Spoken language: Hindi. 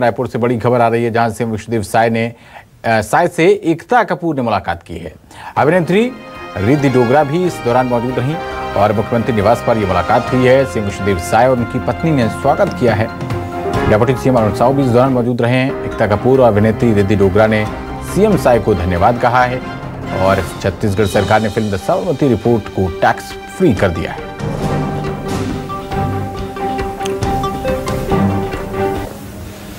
रायपुर से बड़ी खबर आ रही है, जहाँ से विष्णुदेव साय ने साय से एकता कपूर ने मुलाकात की है। अभिनेत्री रिद्धि डोगरा भी इस दौरान मौजूद रहीं और मुख्यमंत्री निवास पर यह मुलाकात हुई है। सीएम विष्णुदेव साय और उनकी पत्नी ने स्वागत किया है। डेप्यूटी सीएम अरुण साहू भी इस दौरान मौजूद रहे हैं। एकता कपूर और अभिनेत्री रिद्धि डोगरा ने सीएम साय को धन्यवाद कहा है और छत्तीसगढ़ सरकार ने फ़िल्म द साबरमती रिपोर्ट को टैक्स फ्री कर दिया है।